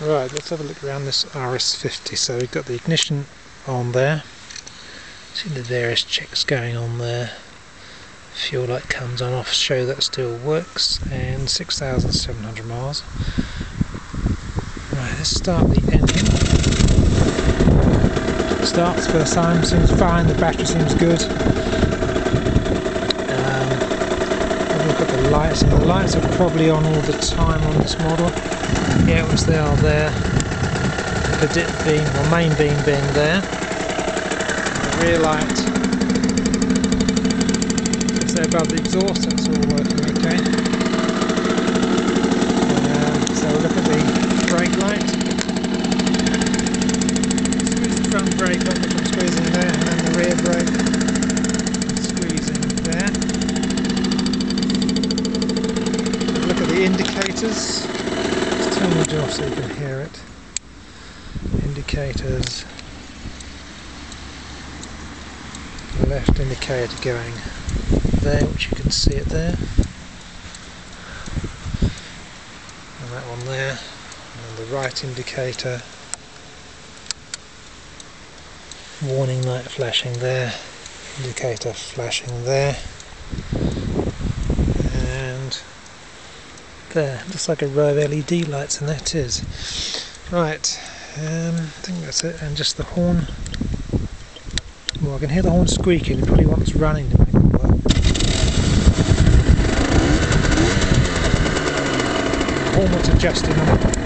Right, let's have a look around this RS50. So we've got the ignition on there. See the various checks going on there. Fuel light comes on off, show that still works, and 6,700 miles. Right, let's start the engine. Starts first time, seems fine, the battery seems good. Um, look at the lights, and the lights are probably on all the time on this model. Yeah, which they are there. The dip beam, or main beam being there. The rear light. So above the exhaust, that's all working okay. Um, so look at the brake light. Squeeze the front brake up, which I'm squeezing there, and then the rear brake. Squeezing there. Look at the indicators turn it off so you can hear it. Indicators. Left indicator going there, which you can see it there. And that one there. And the right indicator. Warning light flashing there. Indicator flashing there. There. Looks like a row of LED lights and that is. Right, um, I think that's it. And just the horn. Well, I can hear the horn squeaking. It probably wants running to make it work. Horn wants adjusting